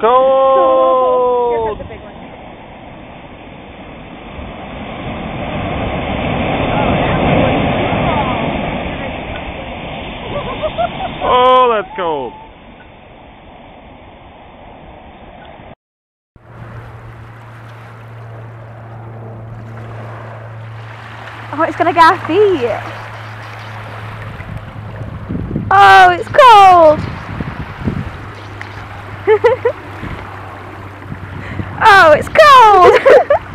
Cold. Oh, that's cold. Oh, it's gonna get our feet. Oh, it's cold. oh, it's cold.